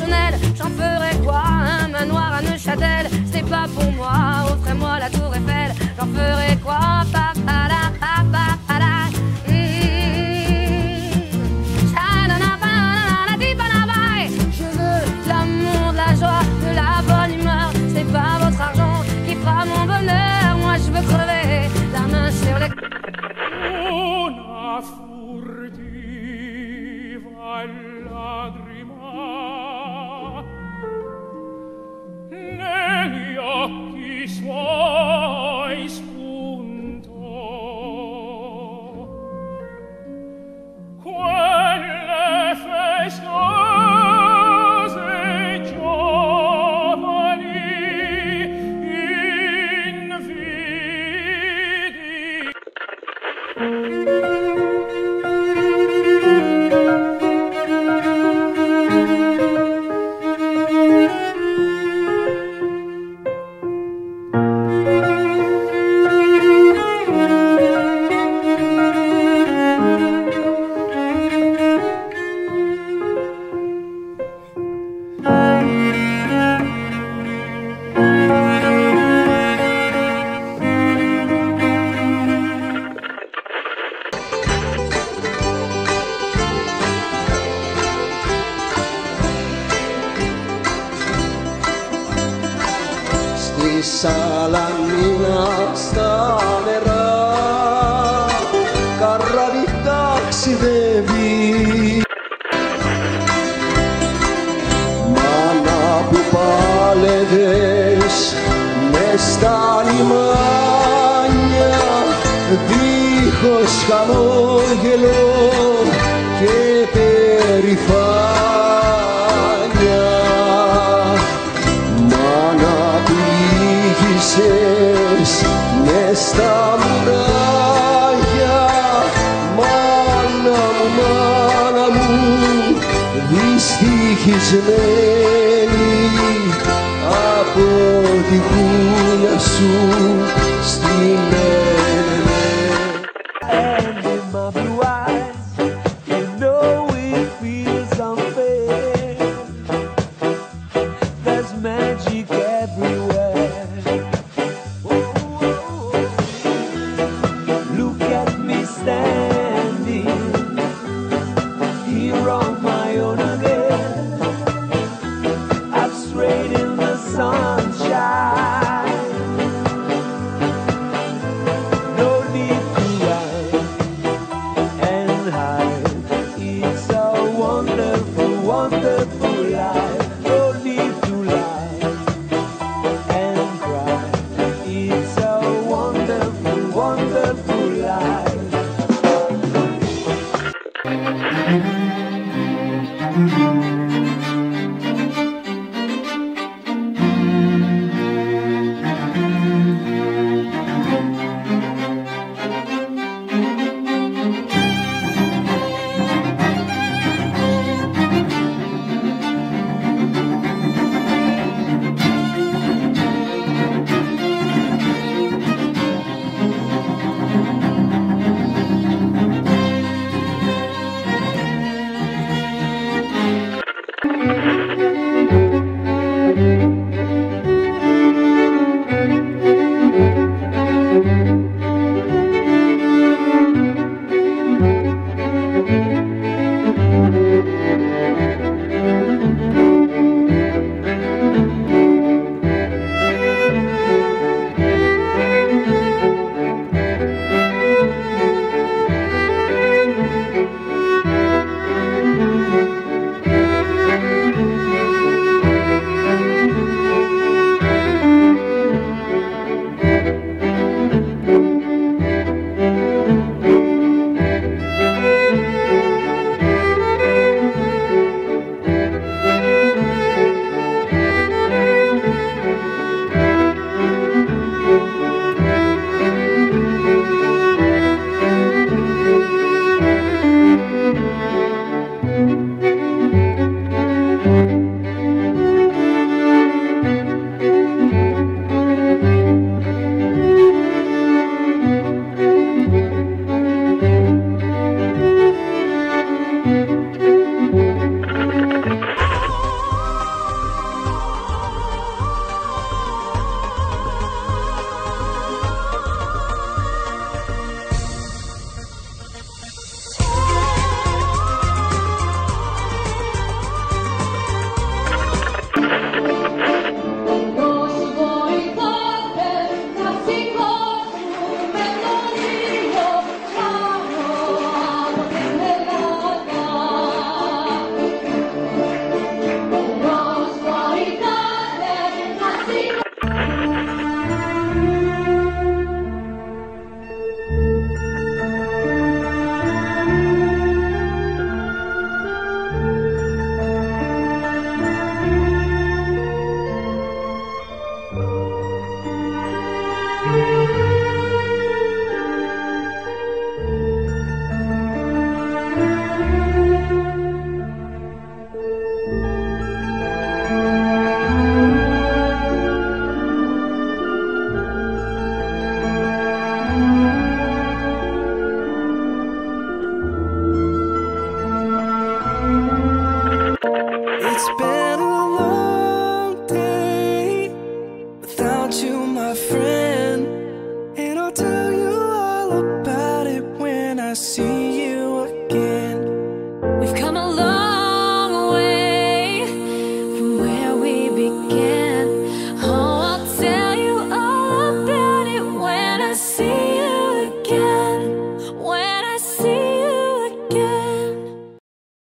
J'en ferai quoi Un manoir à Neuchâtel, c'est pas pour moi. Offrez-moi la tour Eiffel, j'en ferai quoi Pa, pa, la, pa, pa, la. Je veux de l'amour, de la joie, de la bonne humeur. C'est pas votre argent qui fera mon bonheur. Moi je veux crever la main sur les. Una Thank you. Σαλαμίνα στα νερά καράβι ταξιδεύει Μάνα που πάλευες μες στα λιμάνια δίχως χαμόγελο και περηφάνια δυστυχισμένη από τη κούλα σου life.